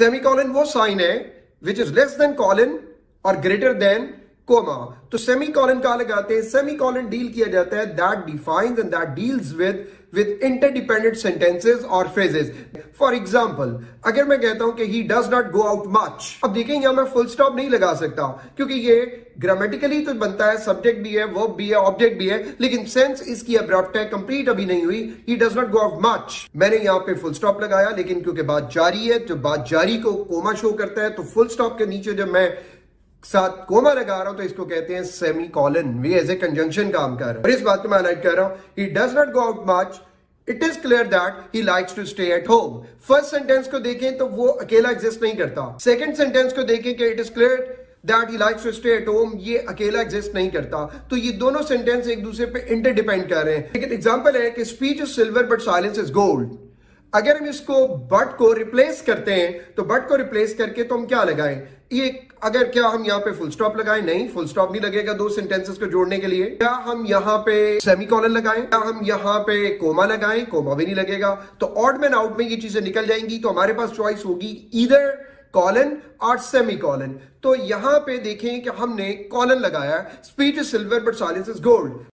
Semicolon वो sign है which is less than colon और ग्रेटर देन कोमा तो सेमी कॉलन कहा लगाते हैं? सेमीकॉलन डील किया जाता है that defines and that deals with with interdependent sentences और फ्रेजेस फॉर एग्ज़ाम्पल अगर मैं कहता हूँ कि he does not go out much अब देखें, यहाँ मैं फुल स्टॉप नहीं लगा सकता, क्योंकि ये ग्रामेटिकली तो बनता है सब्जेक्ट भी है वर्ब भी है ऑब्जेक्ट भी है, लेकिन सेंस इसकी अब्रप्ट है कंप्लीट अभी नहीं हुई he does not go out much मैंने यहाँ पे फुल स्टॉप लगाया, लेकिन क्योंकि बात जारी है तो बात जारी को कोमा शो करता है तो फुल स्टॉप के नीचे जब मैं साथ कोमा लगा रहा हूँ तो इसको कहते हैं सेमी कॉलन वे एज ए कंजंक्शन काम कर रहा है। इस बात को मैं हाईलाइट कर रहा हूँ he does not go out much it is clear that he likes to stay at home first sentence को देखें तो वो अकेला एग्जिस्ट नहीं करता। सेकंड सेंटेंस को देखें कि it is clear that he likes to stay at home ये अकेला एग्जिस्ट नहीं करता। तो ये दोनों सेंटेंस एक दूसरे पे इंटरडिपेंड कर रहे हैं। लेकिन एग्ज़ाम्पल है कि speech is silver but silence is gold अगर हम इसको बट को रिप्लेस करते हैं तो बट को रिप्लेस करके तो हम क्या लगाएँ? ये अगर क्या हम यहाँ पे फुल स्टॉप लगाएँ? नहीं फुल स्टॉप नहीं लगेगा दो सेंटेंसेस को जोड़ने के लिए। क्या हम यहाँ पे सेमी कॉलन लगाएँ? क्या हम यहाँ पे कोमा लगाएँ? कोमा भी नहीं लगेगा। तो ऑड मैन आउट में ये चीज़ें निकल जाएँगी तो हमारे पास चॉइस होगी इधर कॉलन और सेमी कॉलन तो यहाँ पे देखें कि हमने कॉलन लगाया speech is silver but silence is gold